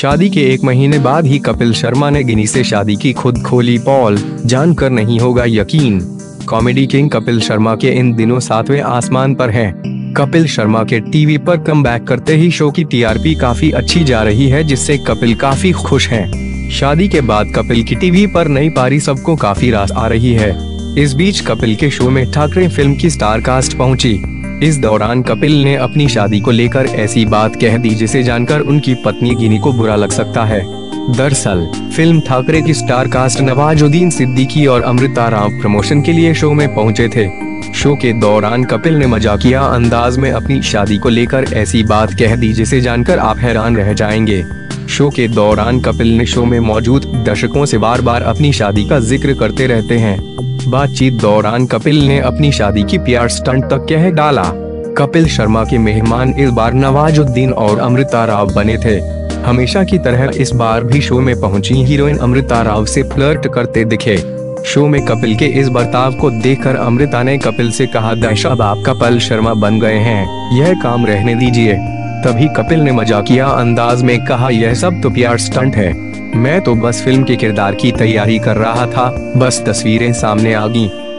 शादी के एक महीने बाद ही कपिल शर्मा ने गिनी से शादी की खुद खोली पॉल जानकर नहीं होगा यकीन कॉमेडी किंग कपिल शर्मा के इन दिनों सातवें आसमान पर हैं। कपिल शर्मा के टीवी पर कम करते ही शो की टीआरपी काफ़ी अच्छी जा रही है, जिससे कपिल काफ़ी खुश हैं। शादी के बाद कपिल की टीवी पर नई पारी सबको काफ़ी रास आ रही है इस बीच कपिल के शो में ठाकरे फ़िल्म की स्टार कास्ट पहुँची इस दौरान कपिल ने अपनी शादी को लेकर ऐसी बात कह दी जिसे जानकर उनकी पत्नी गिनी को बुरा लग सकता है। दरअसल, फ़िल्म ठाकरे की स्टार कास्ट नवाजुद्दीन सिद्दीकी और अमृता राव प्रमोशन के लिए शो में पहुँचे थे। शो के दौरान कपिल ने मजाकिया अंदाज में अपनी शादी को लेकर ऐसी बात कह दी जिसे जानकर आप हैरान रह जाएँगे। शो के दौरान कपिल ने शो में मौजूद दर्शकों से बार बार अपनी शादी का ज़िक्र करते रहते हैं। बातचीत दौरान कपिल ने अपनी शादी की प्यार स्टंट तक कह डाला। कपिल शर्मा के मेहमान इस बार नवाजुद्दीन और अमृता राव बने थे। हमेशा की तरह इस बार भी शो में पहुँची हीरोइन अमृता राव से फ्लर्ट करते दिखे। शो में कपिल के इस बर्ताव को देखकर अमृता ने कपिल से कहा, दहशत आप कपिल शर्मा बन गए हैं। यह काम रहने दीजिए। तभी कपिल ने मजाकिया अंदाज में कहा, यह सब तो प्यार स्टंट है। मैं तो बस फ़िल्म के किरदार की तैयारी कर रहा था। बस तस्वीरें सामने आ गई।